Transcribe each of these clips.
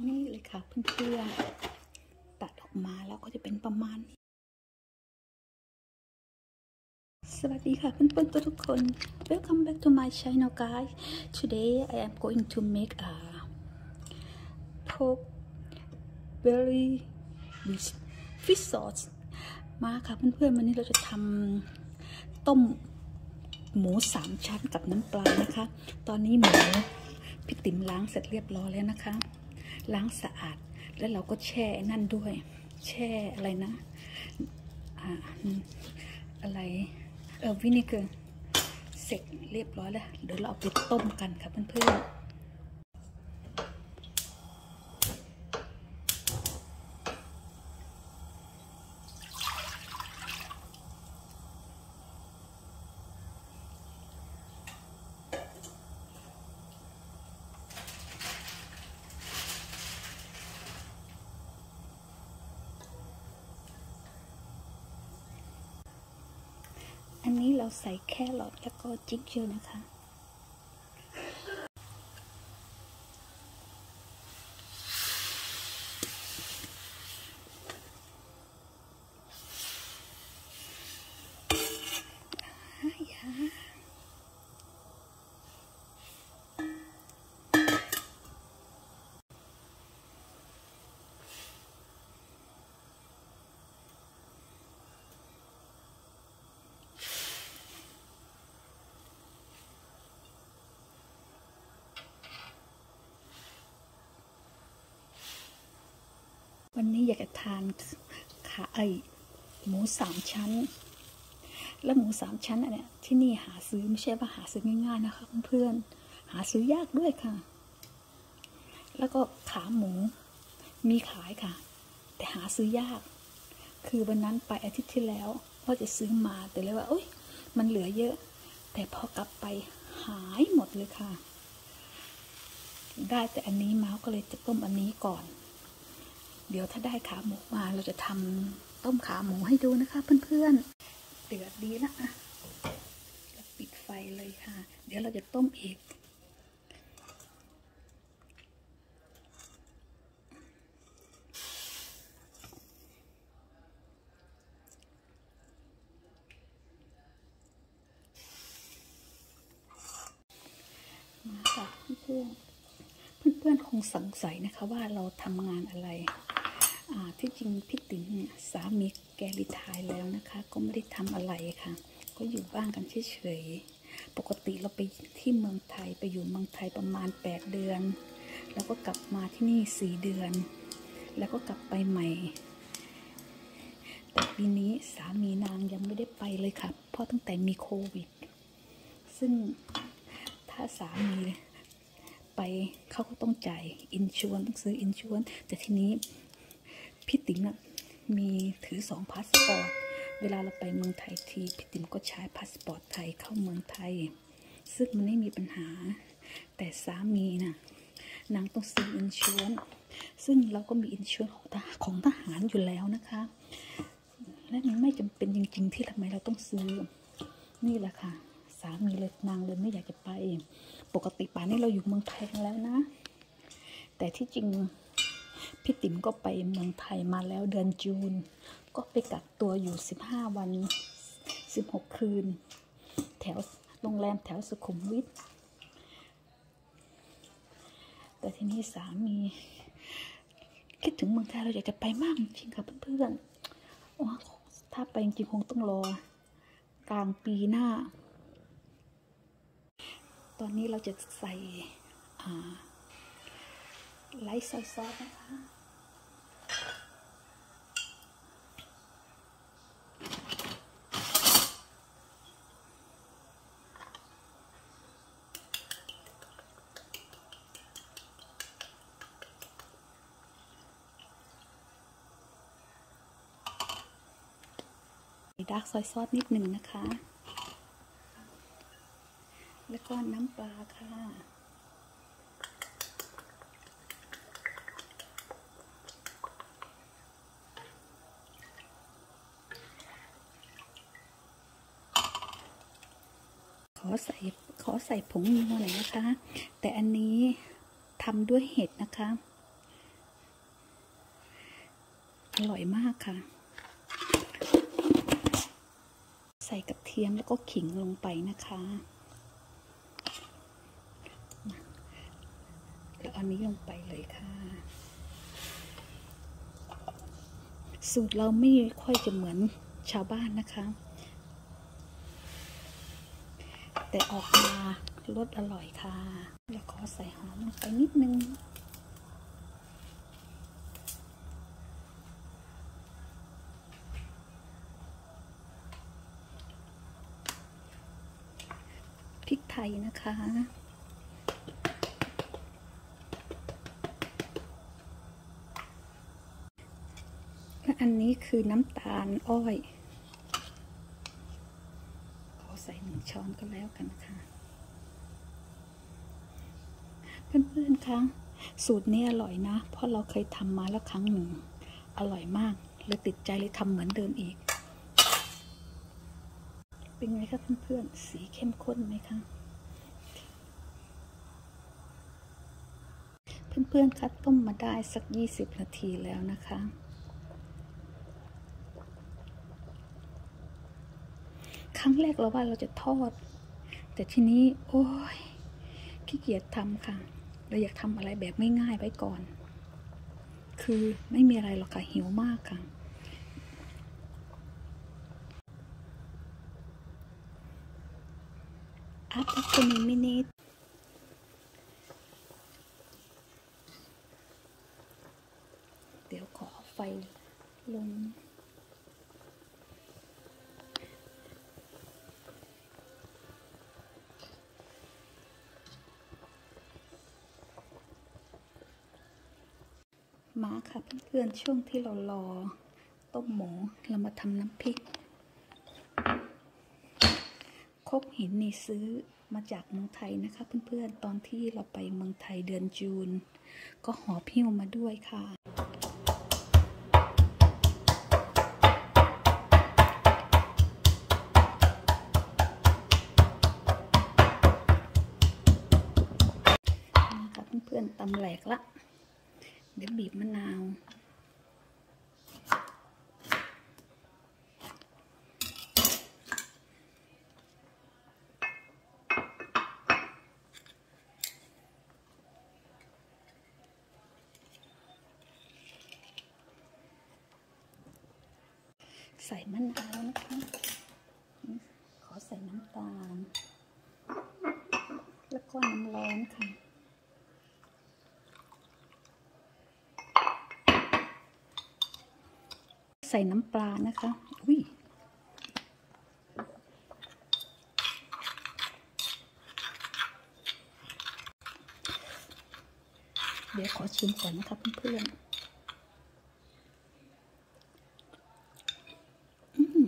นี่เลยค่ะเพื่อนๆตัดออกมาแล้วก็จะเป็นประมาณนี้สวัสดีค่ะเพื่อนๆทุกคน Welcome back to my channel guys Today I am going to make a pork belly with fish sauce มาค่ะเพื่อนๆวันนี้เราจะทำต้มหมูสามชั้นกับน้ำปลานะคะ ตอนนี้หมูพี่ติ๋มล้างเสร็จเรียบร้อยแล้วนะคะ ล้างสะอาด แล้วเราก็แช่นั่นด้วย แช่อะไรนะอ่าอะไรเออวินิเกอร์เสร็จเรียบร้อยแล้วเดี๋ยวเราเอาไปต้มกันค่ะเพื่อนๆ อันนี้เราใส่แครอทแล้วก็จิ๊กเยอนะคะ วันนี้อยากจะทานขาไอหมูสามชั้น แล้วหมูสามชั้นอันเนี้ยที่นี่หาซื้อไม่ใช่ว่าหาซื้อง่ายๆนะคะเพื่อนๆหาซื้อยากด้วยค่ะ แล้วก็ขาหมูมีขายค่ะ แต่หาซื้อยาก คือวันนั้นไปอาทิตย์ที่แล้วว่าจะซื้อมาแต่เลยว่าโอ๊ยมันเหลือเยอะ แต่พอกลับไปหายหมดเลยค่ะ ได้แต่อันนี้มาก็เลยจะต้มอันนี้ก่อน เดี๋ยวถ้าได้ขาหมูมาเราจะทำต้มขาหมูให้ดูนะคะ เพื่อนๆเดือดดีละอะเราปิดไฟเลยค่ะ เดี๋ยวเราจะต้มอีกมาค่ะเพื่อนๆเพื่อนๆคงสงสัยนะคะว่าเราทำงานอะไร ที่จริงพี่ติ๋มเนี่ยสามีแก retire แล้วนะคะ ก็ไม่ได้ทำอะไรค่ะ ก็อยู่บ้านกันเฉยๆปกติเราไปที่เมืองไทยไปอยู่เมืองไทยประมาณ 8 เดือน แล้วก็กลับมาที่นี่ 4 เดือน แล้วก็กลับไปใหม่แต่ปีนี้สามีนางยังไม่ได้ไปเลยค่ะ เพราะตั้งแต่มีโควิด ซึ่งถ้าสามีไปเขาก็ต้องจ่าย insurance ต้องซื้อ insurance แต่ทีนี้ พี่ติ๋มน่ะมีถือสองพาสปอร์ต เวลาเราไปเมืองไทยทีพี่ติ๋มก็ใช้พาสปอร์ตไทยเข้าเมืองไทย ซึ่งมันไม่มีปัญหา แต่สามีน่ะนางต้องซื้อ insurance ซึ่งเราก็มี insurance ของทหารของทหารอยู่แล้วนะคะ และมันไม่จำเป็นจริง ๆ ที่ทำไมเราต้องซื้อ นี่แหละค่ะ สามีเลยนางเลยไม่อยากจะไป ปกติป่านนี้เราอยู่เมืองไทยกันแล้วนะ แต่ที่จริง พี่ติ๋มก็ไปเมืองไทยมาแล้วเดือนจูน ก็ไปกักตัวอยู่ 15 วัน 16 คืน แถวโรงแรมแถวสุขุมวิทแต่ทีนี้สามี คิดถึงเมืองไทยเราอยากจะไปมากจริงค่ะเพื่อนๆโอ้ถ้าไปจริงคงต้องรอกลางปีหน้า ตอนนี้เราจะใส่อ่า ไลท์ซอยซอสนะคะ ดาร์กซอยซอสนิดหนึ่งนะคะ แล้วก็น้ำปลาค่ะ ใส่ขอใส่ผงนัวหน่อยนะคะ แต่อันนี้ทำด้วยเห็ดนะคะ อร่อยมากค่ะ ใส่กระเทียมแล้วก็ขิงลงไปนะคะแล้วอันนี้ลงไปเลยค่ะ สูตรเราไม่ค่อยจะเหมือนชาวบ้านนะคะ แต่ออกมารสอร่อยค่ะ แล้วขอใส่หอมลงไปนิดนึงพริกไทยนะคะและอันนี้คือน้ำตาลอ้อย ขอใส่หนึ่ง ช้อนก็แล้วกันค่ะ เพื่อนๆคะสูตรนี้อร่อยนะ เพราะเราเคยทำมาแล้วครั้งหนึ่ง อร่อยมากเลยติดใจเลยทำเหมือนเดิมอีก เป็นไงคะเพื่อนๆ สีเข้มข้นไหมคะ เพื่อนๆคะต้มมาได้สัก 20 นาทีแล้วนะคะ ครั้งแรกเราว่าเราจะทอด แต่ทีนี้ โอ้ยขี้เกียจทำค่ะ เราอยากทำอะไรแบบง่ายๆไว้ก่อน คือไม่มีอะไรหรอกค่ะหิวมากค่ะ After 20 minutes เดี๋ยวขอไฟลง มาค่ะเพื่อนๆช่วงที่เรารอต้มหมูเรามาทำน้ำพริกครกหินนี่ซื้อมาจากเมืองไทยนะคะ เพื่อนๆตอนที่เราไปเมืองไทยเดือนจูน ก็หอบพิ้วมาด้วยค่ะนะคะเพื่อนๆตำแหลกละ เดี๋ยวบีบมะนาว ใส่มะนาวนะคะ ขอใส่น้ำตาล แล้วก็น้ำร้อนค่ะ ใส่น้ำปลานะคะ อุ้ยเดี๋ยวขอชิมก่อนนะคะเพื่อนๆอืม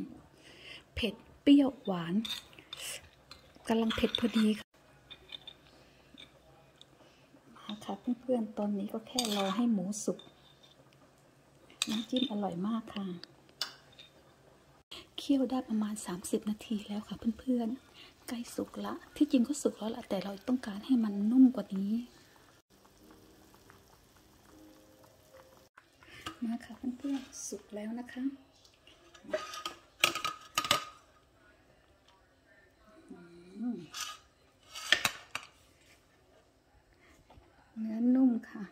เผ็ดเปรี้ยวหวานกำลังเผ็ดพอดีค่ะมาค่ะเพื่อนๆ ตอนนี้ก็แค่รอให้หมูสุก น้ำจิ้มอร่อยมากค่ะ เคี่ยวได้ประมาณ 30 นาทีแล้วค่ะเพื่อนๆใกล้สุกละ ที่จริงก็สุกแล้วละแต่เราต้องการให้มันนุ่มกว่านี้ มาค่ะเพื่อนๆ สุกแล้วนะคะเนื้อนุ่มค่ะ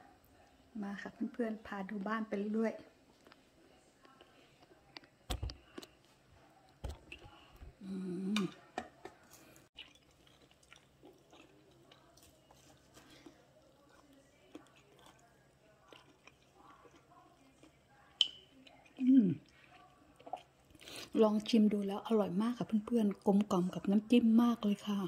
มาค่ะเพื่อนๆ พาดูบ้านไปเรื่อยอืมอืม ลองชิมดูแล้วอร่อยมากค่ะเพื่อนๆ กลมกล่อมกับน้ำจิ้มมากเลยค่ะ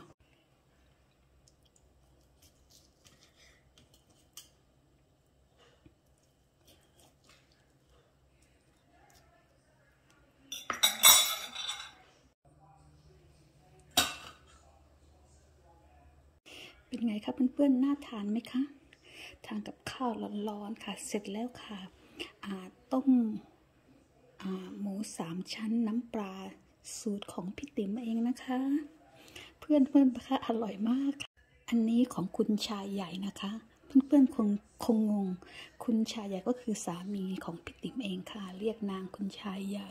เป็นไงคะเพื่อนๆ น่าทานไหมคะ ทานกับข้าวร้อนๆค่ะ เสร็จแล้วค่ะต้ม หมูสามชั้นน้ำปลาสูตรของพี่ติ๋มเองนะคะ เพื่อนเพื่อนะคะอร่อยมากค่ะอันนี้ของคุณชายใหญ่นะคะ เพื่อนๆคงคงงง คุณชายใหญ่ก็คือสามีของพี่ติ๋มเองค่ะ เรียกนางคุณชายใหญ่